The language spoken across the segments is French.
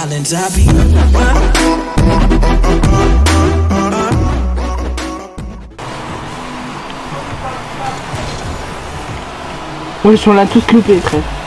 Collins. I be. Oui, ils sont là tous loupés, frère.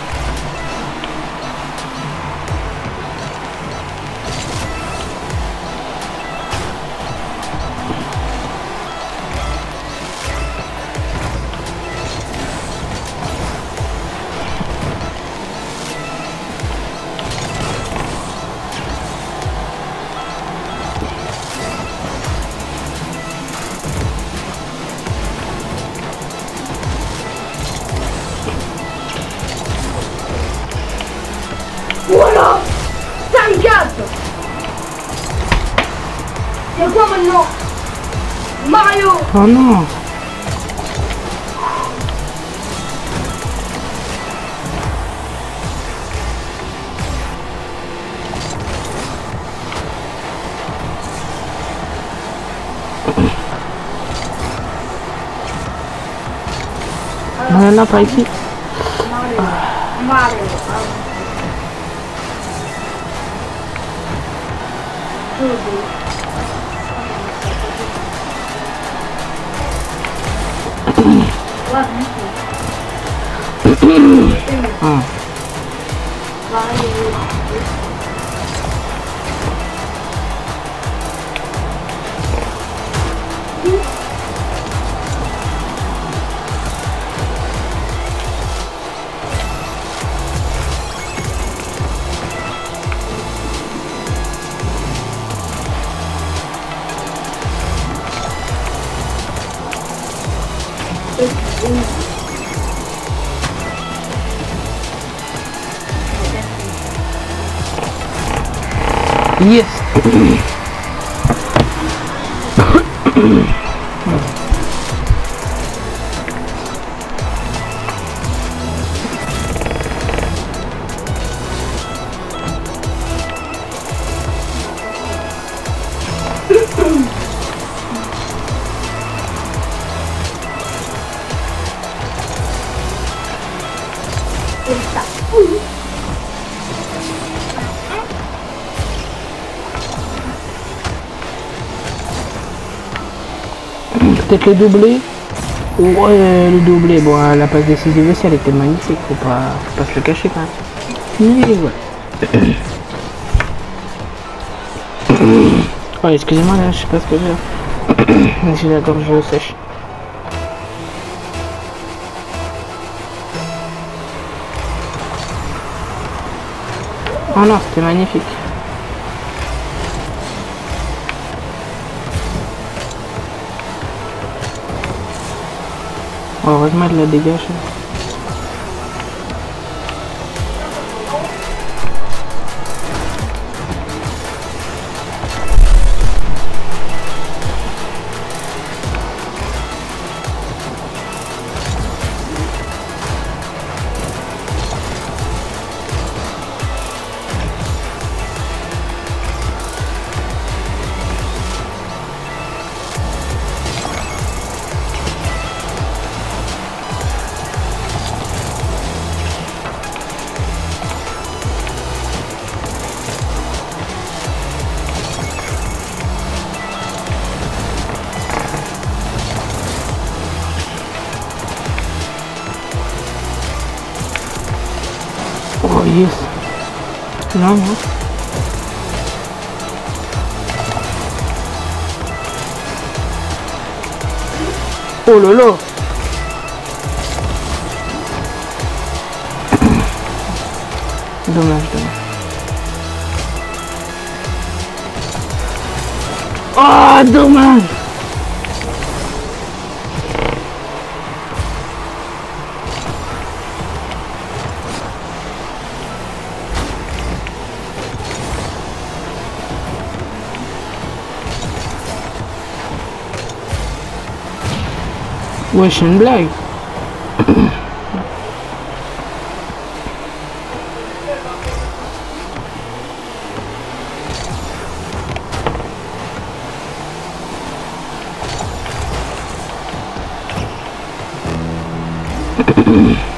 Quoi maintenant. Mario. Oh non. Non, non, pas ici. Mario. Ah. Yes Peut-être le doublé Ouais, le doublé. Bon, la passe décisive aussi, elle était magnifique. Faut pas, pas se le cacher quand même. Mais ouais. Oh, excusez-moi, là, je sais pas ce que j'ai. J'ai la gorge sèche. Oh non, c'était magnifique. Heureusement, elle la dégage. Oh yes. Non. Oh là là. Dommage, dommage. Oh, dommage. Question black. mm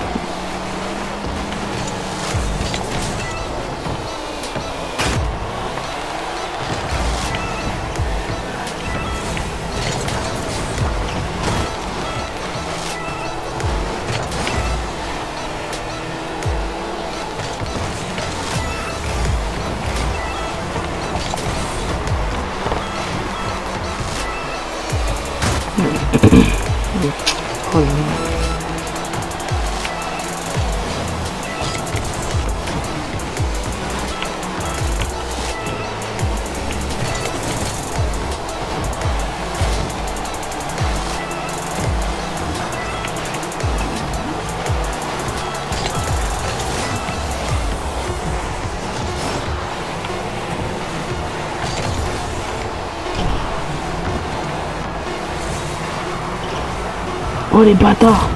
Oh les bâtards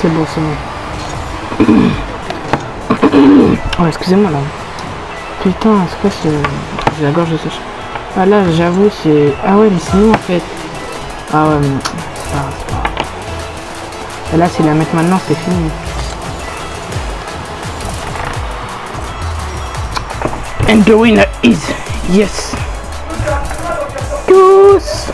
C'est bon, c'est bon. Oh, excusez-moi là. Putain, c'est quoi ce... J'ai la gorge de sèche. Ah là, j'avoue, c'est... Ah ouais, mais c'est nous en fait. Ah ouais, mais... c'est pas c'est. Et là, s'ils la mettent maintenant, c'est fini. And the winner is... Yes Tous